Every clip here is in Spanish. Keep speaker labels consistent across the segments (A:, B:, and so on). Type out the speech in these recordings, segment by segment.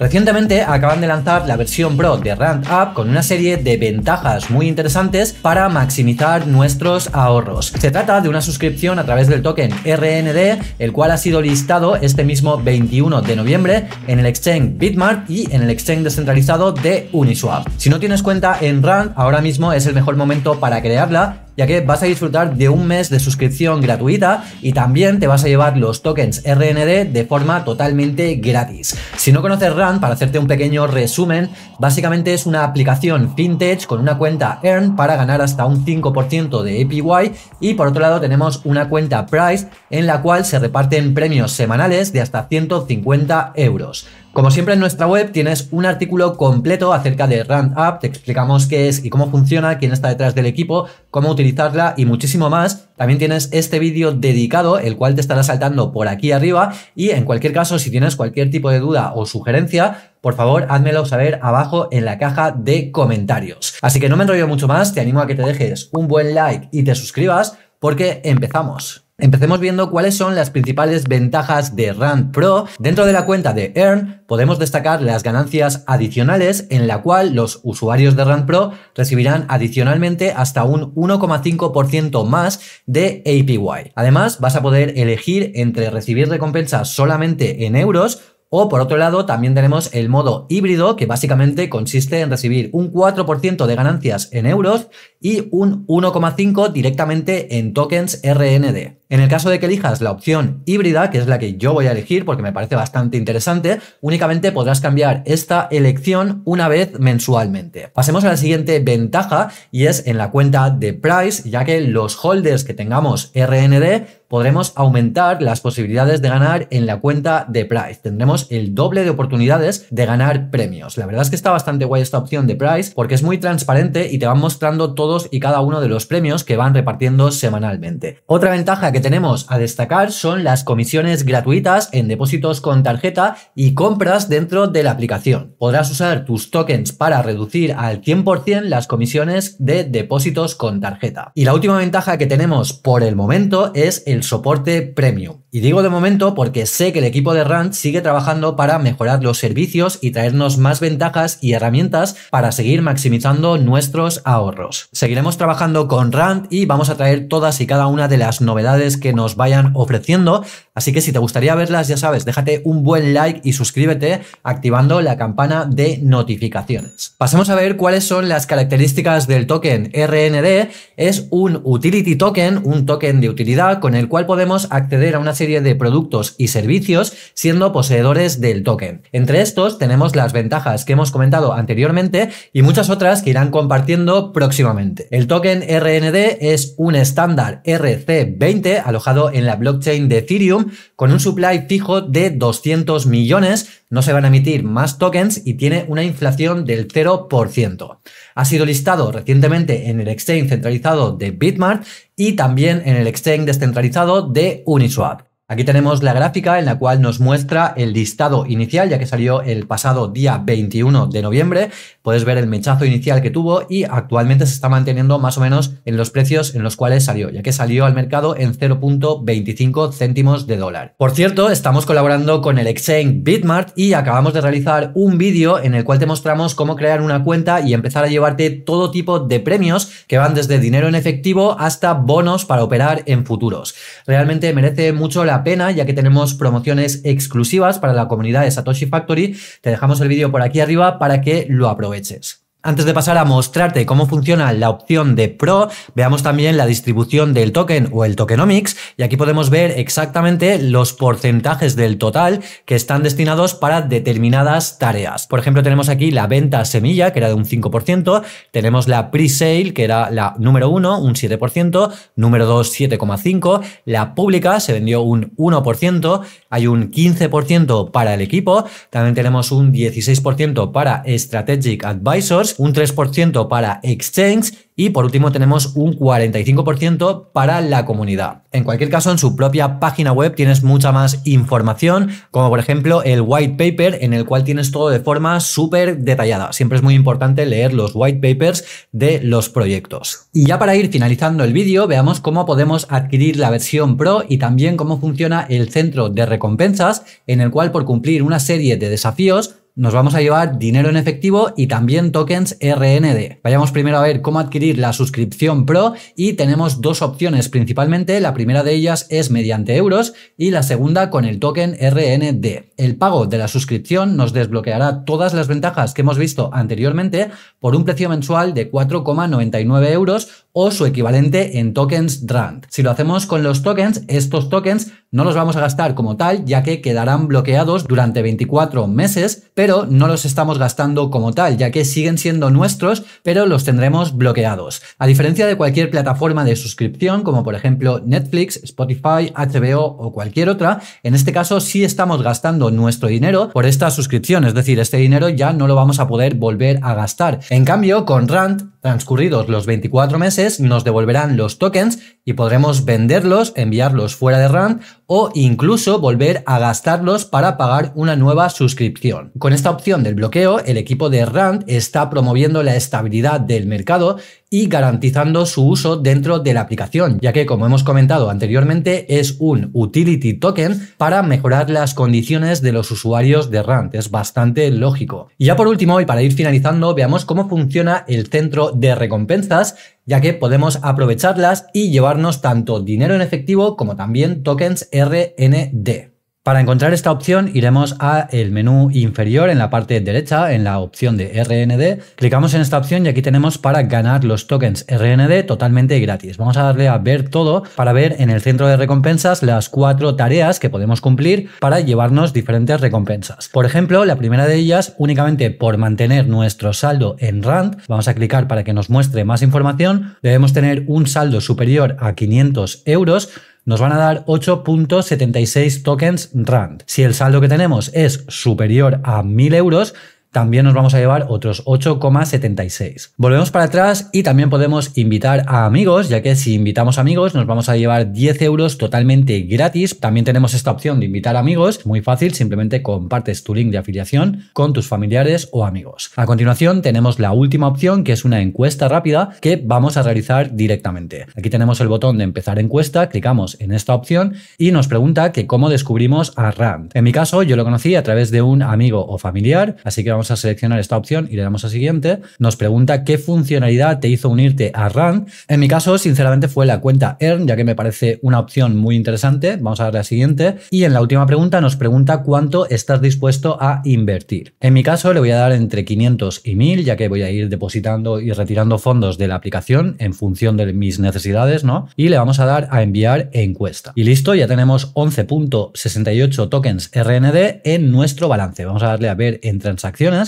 A: Recientemente acaban de lanzar la versión Pro de Rand App con una serie de ventajas muy interesantes para maximizar nuestros ahorros. Se trata de una suscripción a través del token RND, el cual ha sido listado este mismo 21 de noviembre en el exchange Bitmart y en el exchange descentralizado de Uniswap. Si no tienes cuenta en Rand, ahora mismo es el mejor momento para crearla ya que vas a disfrutar de un mes de suscripción gratuita y también te vas a llevar los tokens RND de forma totalmente gratis. Si no conoces RAN, para hacerte un pequeño resumen, básicamente es una aplicación fintech con una cuenta Earn para ganar hasta un 5% de APY y por otro lado tenemos una cuenta Price en la cual se reparten premios semanales de hasta 150 euros. Como siempre en nuestra web tienes un artículo completo acerca de Rand App, te explicamos qué es y cómo funciona, quién está detrás del equipo, cómo utilizarla y muchísimo más. También tienes este vídeo dedicado, el cual te estará saltando por aquí arriba y en cualquier caso si tienes cualquier tipo de duda o sugerencia, por favor házmelo saber abajo en la caja de comentarios. Así que no me enrollo mucho más, te animo a que te dejes un buen like y te suscribas porque empezamos. Empecemos viendo cuáles son las principales ventajas de Rand Pro. Dentro de la cuenta de Earn podemos destacar las ganancias adicionales en la cual los usuarios de Rand Pro recibirán adicionalmente hasta un 1,5% más de APY. Además vas a poder elegir entre recibir recompensas solamente en euros o por otro lado, también tenemos el modo híbrido, que básicamente consiste en recibir un 4% de ganancias en euros y un 1,5% directamente en tokens RND. En el caso de que elijas la opción híbrida, que es la que yo voy a elegir porque me parece bastante interesante, únicamente podrás cambiar esta elección una vez mensualmente. Pasemos a la siguiente ventaja y es en la cuenta de Price, ya que los holders que tengamos RND podremos aumentar las posibilidades de ganar en la cuenta de Price. Tendremos el doble de oportunidades de ganar premios. La verdad es que está bastante guay esta opción de Price porque es muy transparente y te van mostrando todos y cada uno de los premios que van repartiendo semanalmente. Otra ventaja que tenemos a destacar son las comisiones gratuitas en depósitos con tarjeta y compras dentro de la aplicación. Podrás usar tus tokens para reducir al 100% las comisiones de depósitos con tarjeta. Y la última ventaja que tenemos por el momento es el soporte premium. Y digo de momento porque sé que el equipo de Rand sigue trabajando para mejorar los servicios y traernos más ventajas y herramientas para seguir maximizando nuestros ahorros. Seguiremos trabajando con Rand y vamos a traer todas y cada una de las novedades que nos vayan ofreciendo. Así que si te gustaría verlas, ya sabes, déjate un buen like y suscríbete activando la campana de notificaciones. Pasemos a ver cuáles son las características del token RND. Es un utility token, un token de utilidad con el cual podemos acceder a una serie de productos y servicios siendo poseedores del token. Entre estos tenemos las ventajas que hemos comentado anteriormente y muchas otras que irán compartiendo próximamente. El token RND es un estándar RC20 alojado en la blockchain de Ethereum con un supply fijo de 200 millones, no se van a emitir más tokens y tiene una inflación del 0%. Ha sido listado recientemente en el exchange centralizado de Bitmart y también en el exchange descentralizado de Uniswap. Aquí tenemos la gráfica en la cual nos muestra el listado inicial, ya que salió el pasado día 21 de noviembre. Puedes ver el mechazo inicial que tuvo y actualmente se está manteniendo más o menos en los precios en los cuales salió, ya que salió al mercado en 0.25 céntimos de dólar. Por cierto, estamos colaborando con el exchange Bitmart y acabamos de realizar un vídeo en el cual te mostramos cómo crear una cuenta y empezar a llevarte todo tipo de premios que van desde dinero en efectivo hasta bonos para operar en futuros. Realmente merece mucho la pena ya que tenemos promociones exclusivas para la comunidad de Satoshi Factory. Te dejamos el vídeo por aquí arriba para que lo aproveches. Antes de pasar a mostrarte cómo funciona la opción de Pro, veamos también la distribución del token o el tokenomics y aquí podemos ver exactamente los porcentajes del total que están destinados para determinadas tareas. Por ejemplo, tenemos aquí la venta semilla, que era de un 5%, tenemos la pre-sale, que era la número 1, un 7%, número 2, 7,5%, la pública se vendió un 1%, hay un 15% para el equipo, también tenemos un 16% para Strategic Advisors, un 3% para Exchange y por último tenemos un 45% para la comunidad. En cualquier caso, en su propia página web tienes mucha más información, como por ejemplo el white paper en el cual tienes todo de forma súper detallada. Siempre es muy importante leer los white papers de los proyectos. Y ya para ir finalizando el vídeo, veamos cómo podemos adquirir la versión Pro y también cómo funciona el centro de recompensas en el cual por cumplir una serie de desafíos nos vamos a llevar dinero en efectivo y también tokens RND. Vayamos primero a ver cómo adquirir la suscripción Pro y tenemos dos opciones principalmente. La primera de ellas es mediante euros y la segunda con el token RND. El pago de la suscripción nos desbloqueará todas las ventajas que hemos visto anteriormente por un precio mensual de 4,99 euros o su equivalente en tokens RAND. Si lo hacemos con los tokens, estos tokens no los vamos a gastar como tal, ya que quedarán bloqueados durante 24 meses, pero no los estamos gastando como tal, ya que siguen siendo nuestros, pero los tendremos bloqueados. A diferencia de cualquier plataforma de suscripción, como por ejemplo Netflix, Spotify, HBO o cualquier otra, en este caso sí estamos gastando nuestro dinero por esta suscripción, es decir, este dinero ya no lo vamos a poder volver a gastar. En cambio, con RAND, transcurridos los 24 meses, nos devolverán los tokens y podremos venderlos, enviarlos fuera de RAND o incluso volver a gastarlos para pagar una nueva suscripción. Con esta opción del bloqueo, el equipo de RAND está promoviendo la estabilidad del mercado y garantizando su uso dentro de la aplicación, ya que como hemos comentado anteriormente es un utility token para mejorar las condiciones de los usuarios de RAND, es bastante lógico. Y ya por último y para ir finalizando, veamos cómo funciona el centro de recompensas ya que podemos aprovecharlas y llevarnos tanto dinero en efectivo como también tokens RND. Para encontrar esta opción iremos a el menú inferior en la parte derecha, en la opción de RND. Clicamos en esta opción y aquí tenemos para ganar los tokens RND totalmente gratis. Vamos a darle a ver todo para ver en el centro de recompensas las cuatro tareas que podemos cumplir para llevarnos diferentes recompensas. Por ejemplo, la primera de ellas, únicamente por mantener nuestro saldo en RAND, vamos a clicar para que nos muestre más información, debemos tener un saldo superior a 500 euros nos van a dar 8.76 tokens RAND. Si el saldo que tenemos es superior a 1000 euros, también nos vamos a llevar otros 8,76. Volvemos para atrás y también podemos invitar a amigos, ya que si invitamos amigos nos vamos a llevar 10 euros totalmente gratis. También tenemos esta opción de invitar amigos, muy fácil, simplemente compartes tu link de afiliación con tus familiares o amigos. A continuación tenemos la última opción, que es una encuesta rápida que vamos a realizar directamente. Aquí tenemos el botón de empezar encuesta, clicamos en esta opción y nos pregunta que cómo descubrimos a Rand. En mi caso yo lo conocí a través de un amigo o familiar, así que vamos vamos a seleccionar esta opción y le damos a siguiente. Nos pregunta qué funcionalidad te hizo unirte a RAND. En mi caso, sinceramente, fue la cuenta Earn, ya que me parece una opción muy interesante. Vamos a darle a siguiente. Y en la última pregunta nos pregunta cuánto estás dispuesto a invertir. En mi caso, le voy a dar entre 500 y 1000, ya que voy a ir depositando y retirando fondos de la aplicación en función de mis necesidades, ¿no? Y le vamos a dar a enviar encuesta. Y listo, ya tenemos 11.68 tokens RND en nuestro balance. Vamos a darle a ver en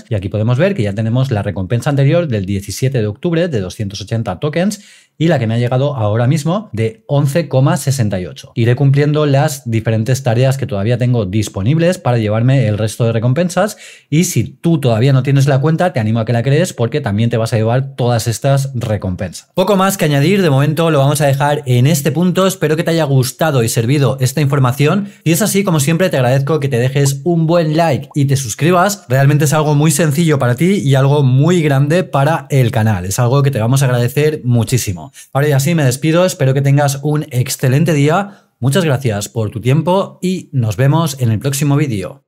A: y aquí podemos ver que ya tenemos la recompensa anterior del 17 de octubre de 280 tokens y la que me ha llegado ahora mismo de 11,68. Iré cumpliendo las diferentes tareas que todavía tengo disponibles para llevarme el resto de recompensas y si tú todavía no tienes la cuenta te animo a que la crees porque también te vas a llevar todas estas recompensas. Poco más que añadir, de momento lo vamos a dejar en este punto, espero que te haya gustado y servido esta información y es así como siempre te agradezco que te dejes un buen like y te suscribas, realmente es algo muy sencillo para ti y algo muy grande para el canal. Es algo que te vamos a agradecer muchísimo. Ahora y así me despido, espero que tengas un excelente día. Muchas gracias por tu tiempo y nos vemos en el próximo vídeo.